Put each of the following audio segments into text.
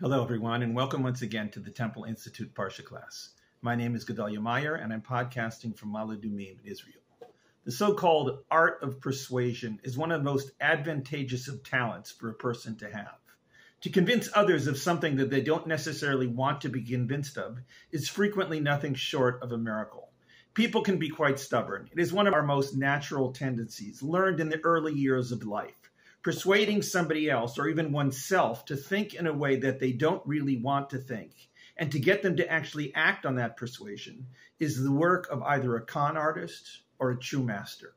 Hello, everyone, and welcome once again to the Temple Institute Parsha class. My name is Gedalia Meyer, and I'm podcasting from Ma'ale Adumim, Israel. The so called art of persuasion is one of the most advantageous of talents for a person to have. To convince others of something that they don't necessarily want to be convinced of is frequently nothing short of a miracle. People can be quite stubborn. It is one of our most natural tendencies, learned in the early years of life persuading somebody else or even oneself to think in a way that they don't really want to think and to get them to actually act on that persuasion is the work of either a con artist or a true master.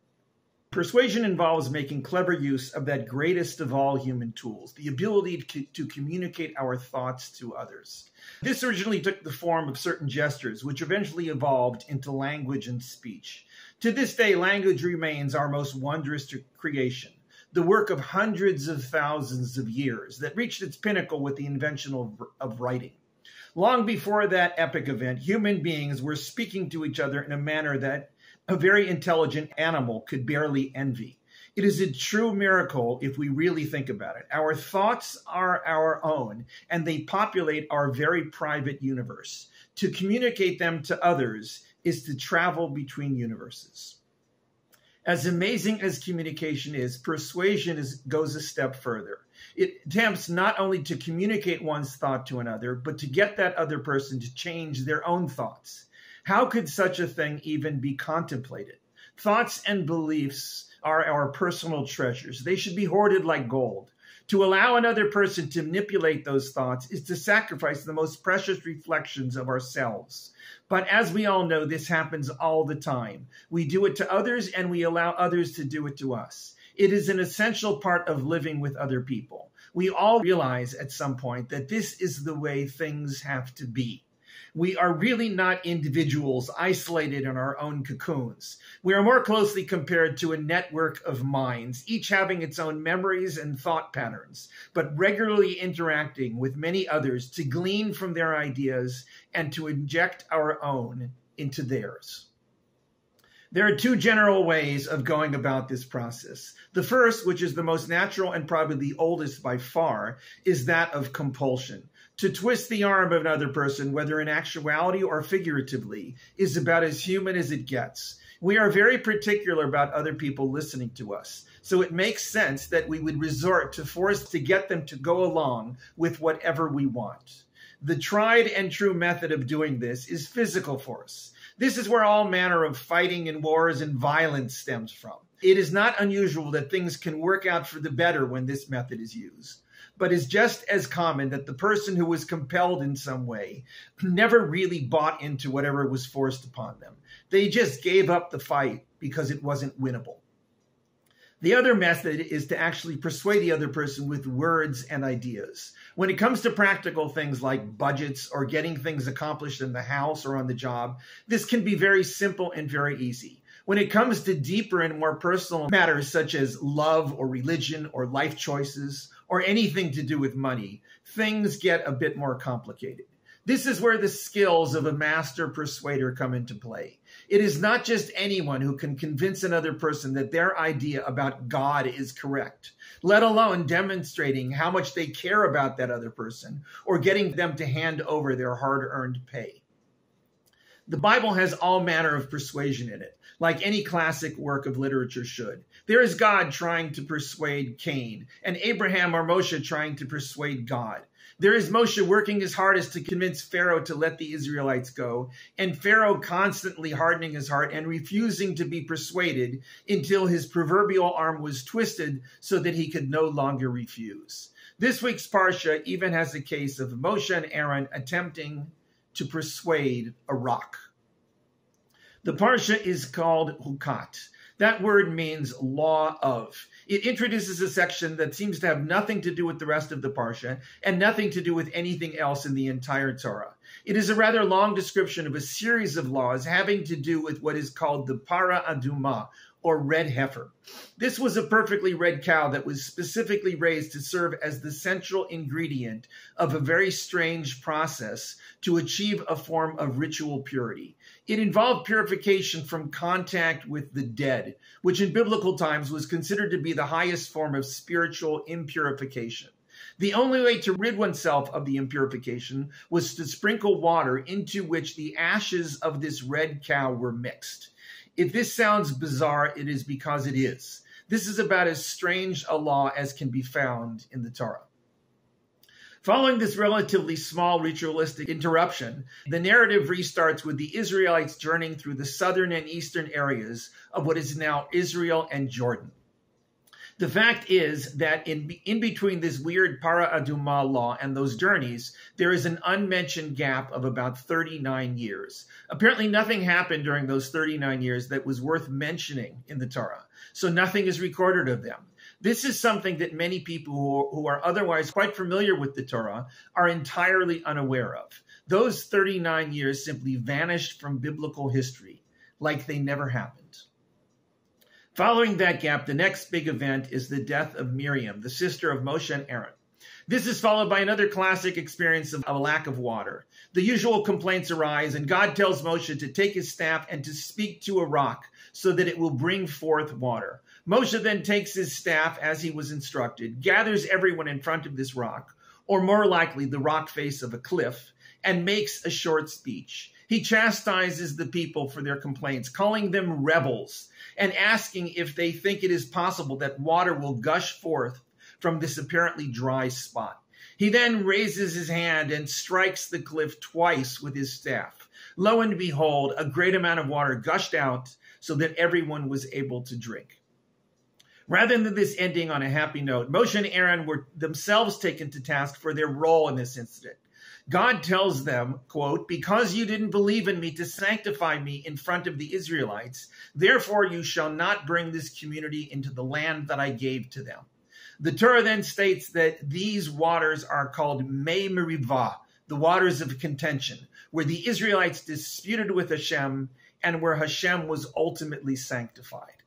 Persuasion involves making clever use of that greatest of all human tools, the ability to, to, communicate our thoughts to others. This originally took the form of certain gestures, which eventually evolved into language and speech. To this day, language remains our most wondrous creation the work of hundreds of thousands of years that reached its pinnacle with the invention of, of writing. Long before that epic event, human beings were speaking to each other in a manner that a very intelligent animal could barely envy. It is a true miracle if we really think about it. Our thoughts are our own, and they populate our very private universe. To communicate them to others is to travel between universes. As amazing as communication is, persuasion is, goes a step further. It attempts not only to communicate one's thought to another, but to get that other person to change their own thoughts. How could such a thing even be contemplated? Thoughts and beliefs are our personal treasures. They should be hoarded like gold. To allow another person to manipulate those thoughts is to sacrifice the most precious reflections of ourselves. But as we all know, this happens all the time. We do it to others and we allow others to do it to us. It is an essential part of living with other people. We all realize at some point that this is the way things have to be. We are really not individuals isolated in our own cocoons. We are more closely compared to a network of minds, each having its own memories and thought patterns, but regularly interacting with many others to glean from their ideas and to inject our own into theirs. There are two general ways of going about this process. The first, which is the most natural and probably the oldest by far, is that of compulsion. To twist the arm of another person, whether in actuality or figuratively, is about as human as it gets. We are very particular about other people listening to us. So it makes sense that we would resort to force to get them to go along with whatever we want. The tried and true method of doing this is physical force. This is where all manner of fighting and wars and violence stems from. It is not unusual that things can work out for the better when this method is used, but it's just as common that the person who was compelled in some way never really bought into whatever was forced upon them. They just gave up the fight because it wasn't winnable. The other method is to actually persuade the other person with words and ideas. When it comes to practical things like budgets or getting things accomplished in the house or on the job, this can be very simple and very easy. When it comes to deeper and more personal matters such as love or religion or life choices or anything to do with money, things get a bit more complicated. This is where the skills of a master persuader come into play. It is not just anyone who can convince another person that their idea about God is correct, let alone demonstrating how much they care about that other person or getting them to hand over their hard earned pay. The Bible has all manner of persuasion in it, like any classic work of literature should. There is God trying to persuade Cain, and Abraham or Moshe trying to persuade God. There is Moshe working his hardest to convince Pharaoh to let the Israelites go, and Pharaoh constantly hardening his heart and refusing to be persuaded until his proverbial arm was twisted so that he could no longer refuse. This week's Parsha even has a case of Moshe and Aaron attempting to persuade a rock. The Parsha is called Chukat. That word means law of. It introduces a section that seems to have nothing to do with the rest of the Parsha and nothing to do with anything else in the entire Torah. It is a rather long description of a series of laws having to do with what is called the Para Aduma, or red heifer. This was a perfectly red cow that was specifically raised to serve as the central ingredient of a very strange process to achieve a form of ritual purity. It involved purification from contact with the dead, which in biblical times was considered to be the highest form of spiritual impurification. The only way to rid oneself of the impurification was to sprinkle water into which the ashes of this red cow were mixed. If this sounds bizarre, it is because it is. This is about as strange a law as can be found in the Torah. Following this relatively small ritualistic interruption, the narrative restarts with the Israelites journeying through the southern and eastern areas of what is now Israel and Jordan. The fact is that in, in between this weird Para Aduma law and those journeys, there is an unmentioned gap of about 39 years. Apparently, nothing happened during those 39 years that was worth mentioning in the Torah, so nothing is recorded of them. This is something that many people who, who are otherwise quite familiar with the Torah are entirely unaware of. Those 39 years simply vanished from biblical history like they never happened. Following that gap, the next big event is the death of Miriam, the sister of Moshe and Aaron. This is followed by another classic experience of a lack of water. The usual complaints arise, and God tells Moshe to take his staff and to speak to a rock so that it will bring forth water. Moshe then takes his staff as he was instructed, gathers everyone in front of this rock, or more likely the rock face of a cliff, and makes a short speech. He chastises the people for their complaints, calling them rebels and asking if they think it is possible that water will gush forth from this apparently dry spot. He then raises his hand and strikes the cliff twice with his staff. Lo and behold, a great amount of water gushed out so that everyone was able to drink. Rather than this ending on a happy note, Moshe and Aaron were themselves taken to task for their role in this incident. God tells them, quote, because you didn't believe in me to sanctify me in front of the Israelites, therefore you shall not bring this community into the land that I gave to them. The Torah then states that these waters are called Mei the waters of contention, where the Israelites disputed with Hashem and where Hashem was ultimately sanctified.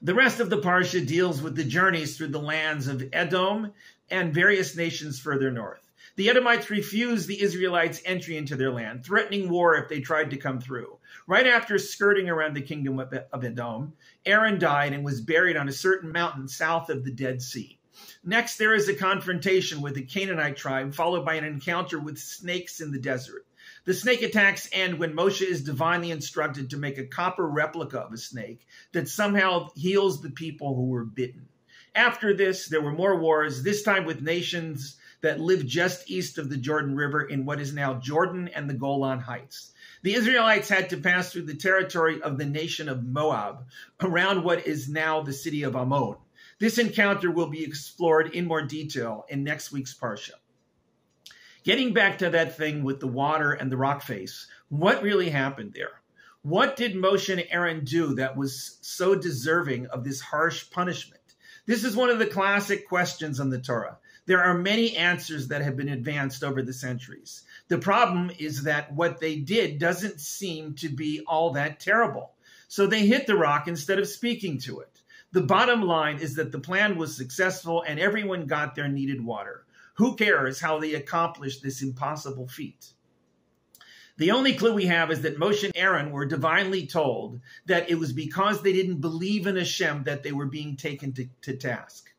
The rest of the Parsha deals with the journeys through the lands of Edom and various nations further north. The Edomites refused the Israelites' entry into their land, threatening war if they tried to come through. Right after skirting around the kingdom of Edom, Aaron died and was buried on a certain mountain south of the Dead Sea. Next, there is a confrontation with the Canaanite tribe, followed by an encounter with snakes in the desert. The snake attacks end when Moshe is divinely instructed to make a copper replica of a snake that somehow heals the people who were bitten. After this, there were more wars, this time with nations that lived just east of the Jordan River in what is now Jordan and the Golan Heights. The Israelites had to pass through the territory of the nation of Moab, around what is now the city of Amman. This encounter will be explored in more detail in next week's Parsha. Getting back to that thing with the water and the rock face, what really happened there? What did Moshe and Aaron do that was so deserving of this harsh punishment? This is one of the classic questions on the Torah. There are many answers that have been advanced over the centuries. The problem is that what they did doesn't seem to be all that terrible. So they hit the rock instead of speaking to it. The bottom line is that the plan was successful and everyone got their needed water. Who cares how they accomplished this impossible feat? The only clue we have is that Moshe and Aaron were divinely told that it was because they didn't believe in Hashem that they were being taken to, to task.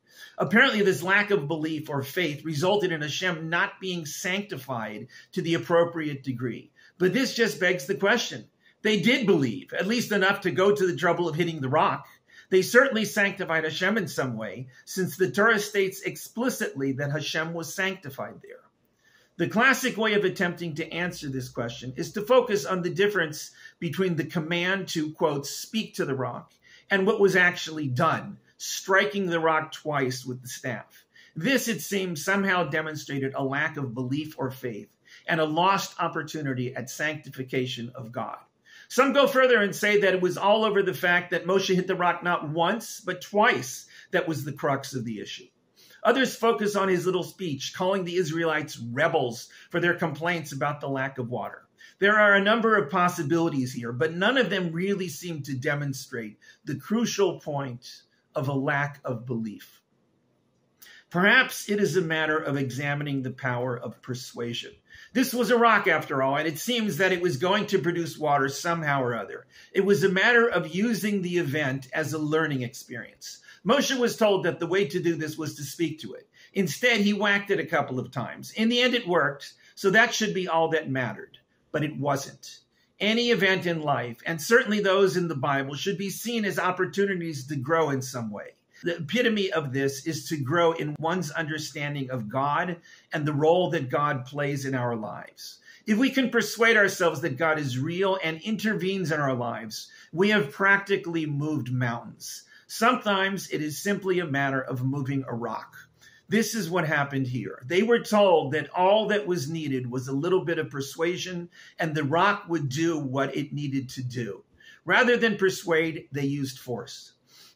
Apparently, this lack of belief or faith resulted in Hashem not being sanctified to the appropriate degree. But this just begs the question. They did believe, at least enough to go to the trouble of hitting the rock. They certainly sanctified Hashem in some way, since the Torah states explicitly that Hashem was sanctified there. The classic way of attempting to answer this question is to focus on the difference between the command to, quote, speak to the rock and what was actually done, striking the rock twice with the staff. This, it seems, somehow demonstrated a lack of belief or faith and a lost opportunity at sanctification of God. Some go further and say that it was all over the fact that Moshe hit the rock not once, but twice that was the crux of the issue. Others focus on his little speech, calling the Israelites rebels for their complaints about the lack of water. There are a number of possibilities here, but none of them really seem to demonstrate the crucial point of a lack of belief. Perhaps it is a matter of examining the power of persuasion. This was a rock after all, and it seems that it was going to produce water somehow or other. It was a matter of using the event as a learning experience. Moshe was told that the way to do this was to speak to it. Instead, he whacked it a couple of times. In the end, it worked, so that should be all that mattered. But it wasn't. Any event in life, and certainly those in the Bible, should be seen as opportunities to grow in some way. The epitome of this is to grow in one's understanding of God and the role that God plays in our lives. If we can persuade ourselves that God is real and intervenes in our lives, we have practically moved mountains. Sometimes it is simply a matter of moving a rock. This is what happened here. They were told that all that was needed was a little bit of persuasion and the rock would do what it needed to do. Rather than persuade, they used force.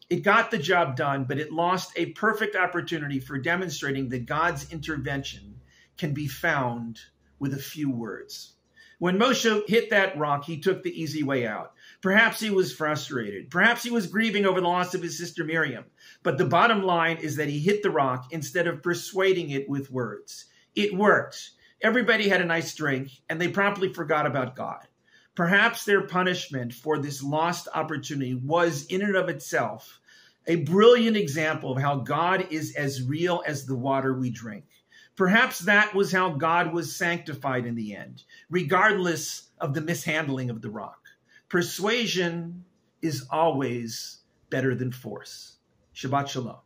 It got the job done, but it lost a perfect opportunity for demonstrating that God's intervention can be found with a few words. When Moshe hit that rock, he took the easy way out. Perhaps he was frustrated. Perhaps he was grieving over the loss of his sister Miriam. But the bottom line is that he hit the rock instead of persuading it with words. It worked. Everybody had a nice drink, and they promptly forgot about God. Perhaps their punishment for this lost opportunity was, in and of itself, a brilliant example of how God is as real as the water we drink. Perhaps that was how God was sanctified in the end, regardless of the mishandling of the rock. Persuasion is always better than force. Shabbat Shalom.